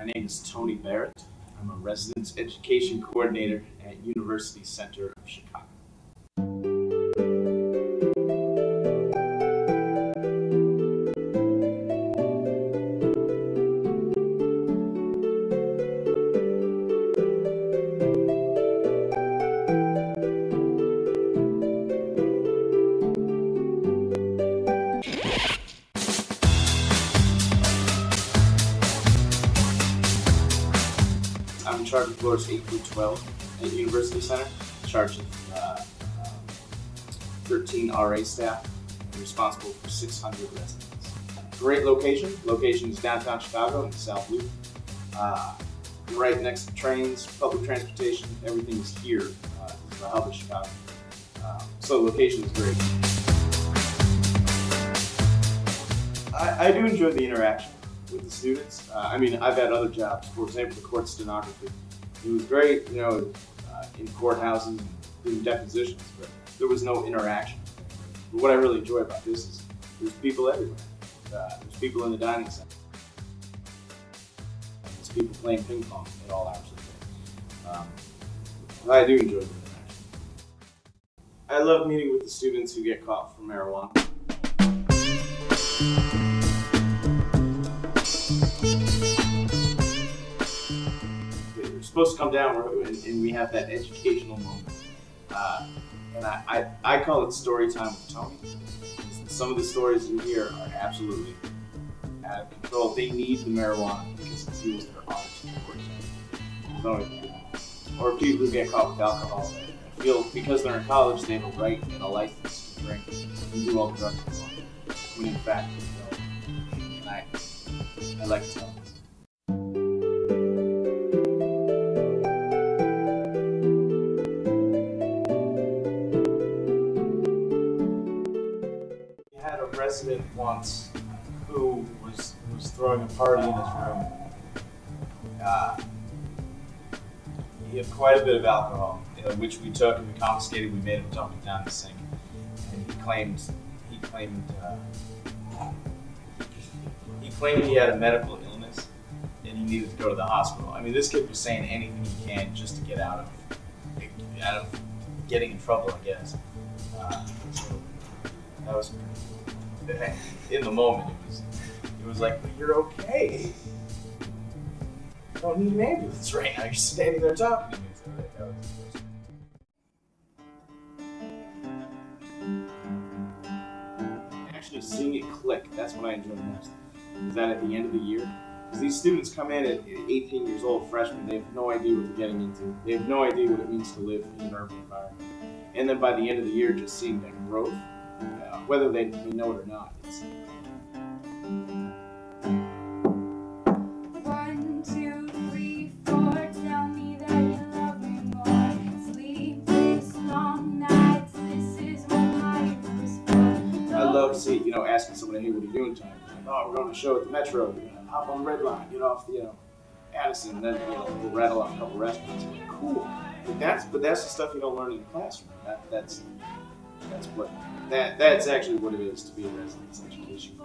My name is Tony Barrett. I'm a residence education coordinator at University Center of Chicago. Charge of floors 8 through 12 at University Center, charge of uh, um, 13 RA staff, and responsible for 600 residents. Great location. Location is downtown Chicago in the South Loop. Uh, right next to trains, public transportation, everything is here. Uh, this is the hub of Chicago. Um, so location is great. I, I do enjoy the interaction with the students. Uh, I mean, I've had other jobs, for example, the court stenography. It was great, you know, uh, in courthouses doing depositions, but there was no interaction. But what I really enjoy about this is there's people everywhere. Uh, there's people in the dining center. There's people playing ping pong at all hours of the day. Um, I do enjoy the interaction. I love meeting with the students who get caught for marijuana. Supposed to come down and, and we have that educational moment. Uh, and I, I, I call it story time with Tony. Some of the stories in here are absolutely out of control. They need the marijuana because it fuels their example. Or people who get caught with alcohol. I feel because they're in college, they have a right and a license to drink and do all the drugs they want. When in fact, don't. And I, I like to tell them. Had a resident once who was was throwing a party in his room. Uh, he had quite a bit of alcohol, uh, which we took and we confiscated. We made him dump it down the sink, and he claimed he claimed uh, he claimed he had a medical illness and he needed to go to the hospital. I mean, this kid was saying anything he can just to get out of out of getting in trouble, I guess. Uh, so that was in the moment. It was it was like, but you're okay. You don't need an ambulance right now. You're standing there talking to me. So that- that was- Actually, seeing it click, that's what I enjoy the most. Is that at the end of the year? Because these students come in at 18 years old, freshmen, they have no idea what they're getting into. They have no idea what it means to live in an urban environment. And then by the end of the year, just seeing that growth, whether they, they know it or not, it's, One, two, three, four. Tell me you love me more. Sleepless long nights. This is what my was for. I love seeing, you know, asking someone, hey, what are you doing tonight? Like, oh, we're going to a show at the Metro. Going to hop on the Red Line, get off the, you know, Addison, and then, you know, we'll rattle off a couple restaurants. Cool. But that's, but that's the stuff you don't learn in the classroom. That, that's, that's what, that, that's actually what it is to be a residence education.